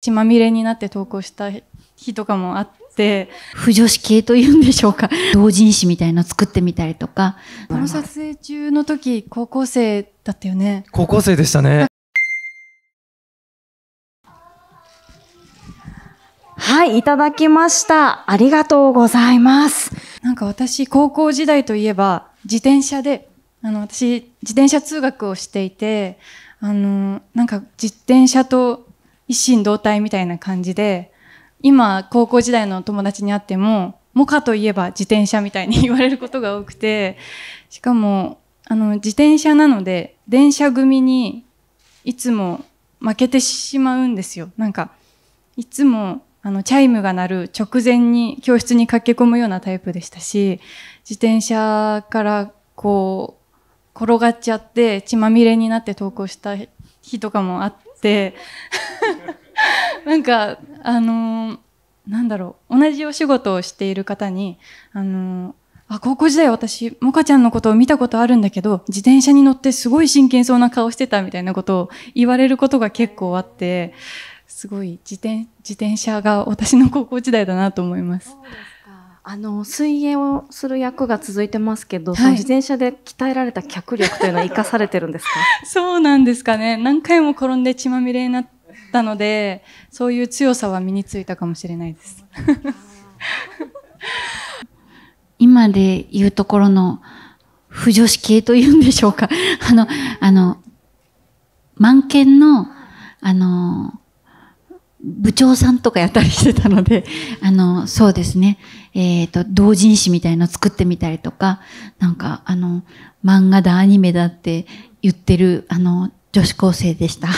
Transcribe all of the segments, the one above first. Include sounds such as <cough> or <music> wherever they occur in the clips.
血まみれになって投稿した日とかもあって、不女子系というんでしょうか。<laughs> 同人誌みたいの作ってみたりとか。この撮影中の時、高校生だったよね。高校生でしたね。はい、いただきました。ありがとうございます。なんか私、高校時代といえば、自転車で、あの、私、自転車通学をしていて、あの、なんか自転車と一心同体みたいな感じで、今、高校時代の友達に会っても、モカといえば自転車みたいに言われることが多くて、しかも、あの、自転車なので、電車組にいつも負けてしまうんですよ。なんか、いつも、あの、チャイムが鳴る直前に教室に駆け込むようなタイプでしたし、自転車からこう、転がっちゃって血まみれになって投稿した日とかもあって <laughs> なんかあのー、なんだろう。同じお仕事をしている方にあのー、あ高校時代私モカちゃんのことを見たことあるんだけど自転車に乗ってすごい真剣そうな顔してたみたいなことを言われることが結構あってすごい自転自転車が私の高校時代だなと思います。あの水泳をする役が続いてますけど、はい、その自転車で鍛えられた脚力というのは生かされてるんですか？<laughs> そうなんですかね。何回も転んで血まみれになったのでそういう強さは身についたかもしれないです <laughs> 今で言うところの不女子系というんでしょうか <laughs> あのあの満研のあの部長さんとかやったりしてたので、<laughs> あの、そうですね。えっ、ー、と、同人誌みたいの作ってみたりとか、なんか、あの、漫画だ、アニメだって言ってる、あの、女子高生でした。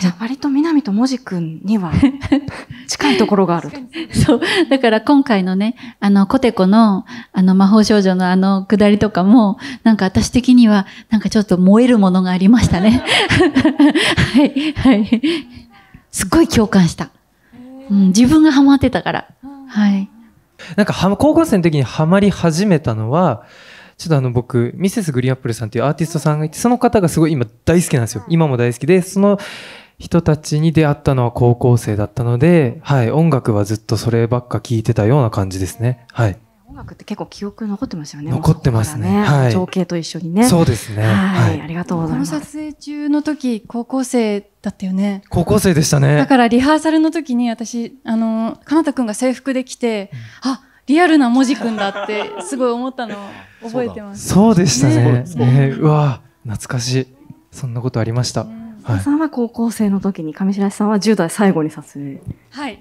じゃあ割と南ともじくんには <laughs> 近いところがあるそう。だから今回のね、あの、コテコの、あの、魔法少女のあの、下りとかも、なんか私的には、なんかちょっと燃えるものがありましたね。<laughs> はい、はい。すっごい共感した。うん、自分がハマってたから。はい。なんかは、高校生の時にハマり始めたのは、ちょっとあの僕、ミセスグリーンアップルさんっていうアーティストさんがいて、その方がすごい今大好きなんですよ。今も大好きで、その人たちに出会ったのは高校生だったので、はい、音楽はずっとそればっか聴いてたような感じですね。はい。音楽って結構記憶残ってますよね。残ってますね。ねはい。情景と一緒にね。そうですね。はい。ありがとうございます。この撮影中の時、高校生だったよね。高校生でしたね。だからリハーサルの時に私、あの、かなたくんが制服で来て、うん、あ、リアルな文字くんだって <laughs> すごい思ったのを覚えてます。そうでしたね。ねうわ懐かしい。そんなことありました。はい、さんは高校生の時に上白石さんは10代最後に撮影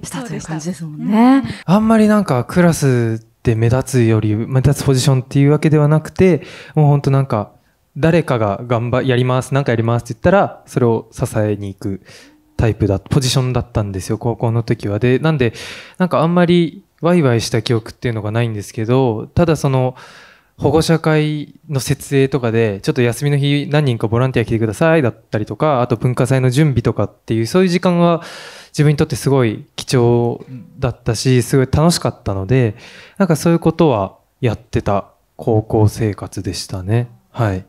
した、はい、という感じですもんね。あんまりなんかクラスで目立つより目立つポジションっていうわけではなくてもう本当なんか誰かが頑張やります何かやりますって言ったらそれを支えに行くタイプだポジションだったんですよ高校の時はでなんでなんかあんまりワイワイした記憶っていうのがないんですけどただその保護者会の設営とかでちょっと休みの日何人かボランティア来てくださいだったりとかあと文化祭の準備とかっていうそういう時間は自分にとってすごい貴重だったし、すごい楽しかったので、なんかそういうことはやってた高校生活でしたね。はい。